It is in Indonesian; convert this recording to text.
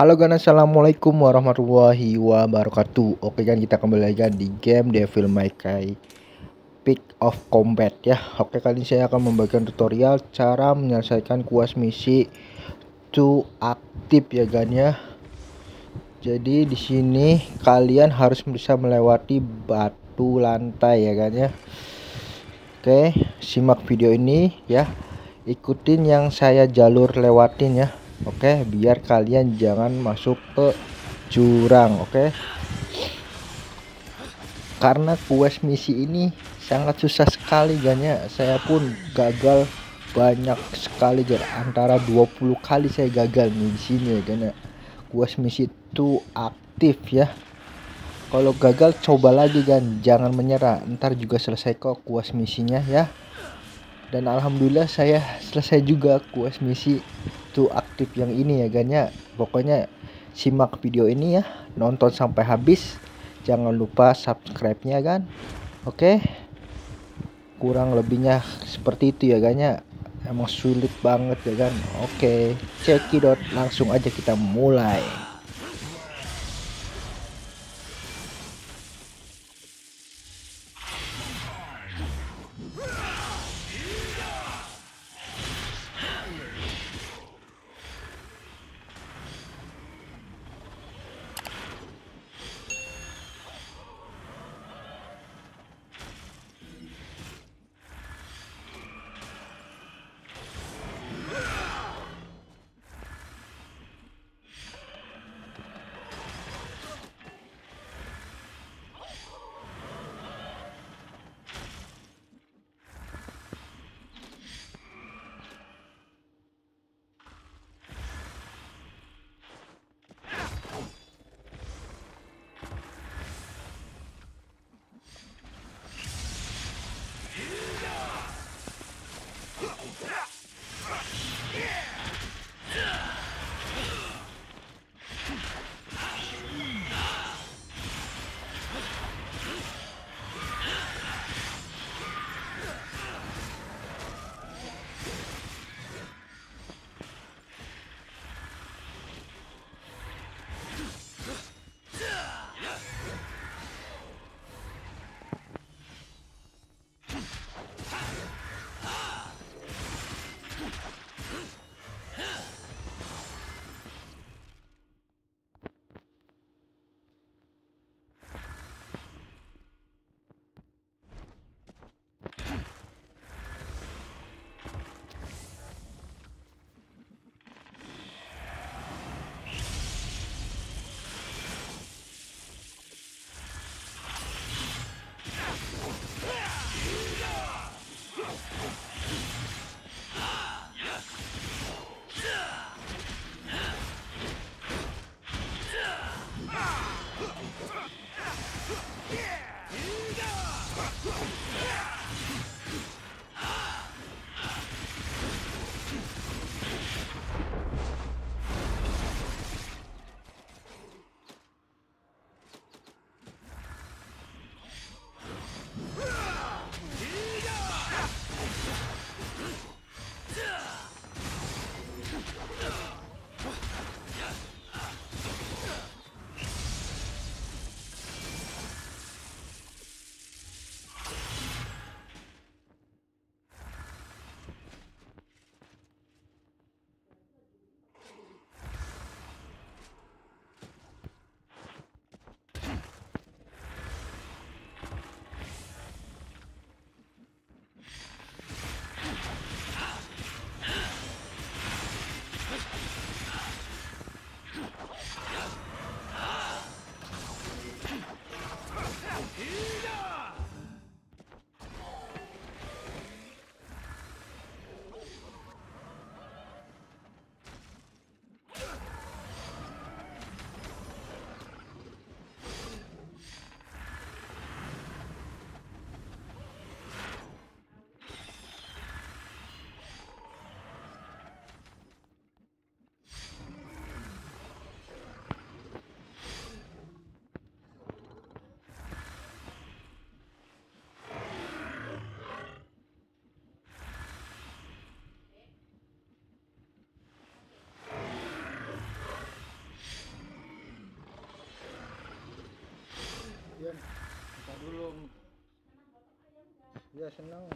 Halo guys, assalamualaikum warahmatullahi wabarakatuh. Oke kan kita kembali lagi kan di game Devil May Cry Peak of Combat ya. Oke kali ini saya akan membagikan tutorial cara menyelesaikan kuas misi to aktif ya gan ya. Jadi di sini kalian harus bisa melewati batu lantai ya kan ya. Oke, simak video ini ya. Ikutin yang saya jalur lewatin ya Oke, biar kalian jangan masuk ke jurang, oke? Karena quest misi ini sangat susah sekali ya. Saya pun gagal banyak sekali jadi antara 20 kali saya gagal nih di sini ya karena quest misi itu aktif ya. Kalau gagal coba lagi kan, jangan menyerah. Ntar juga selesai kok quest misinya ya dan alhamdulillah saya selesai juga quest misi itu aktif yang ini ya gan ya. Pokoknya simak video ini ya. Nonton sampai habis. Jangan lupa subscribe nya kan oke? Kurang lebihnya seperti itu ya gan ya. Emang sulit banget ya kan oke cekidot langsung aja kita mulai Kita dulu. ya senang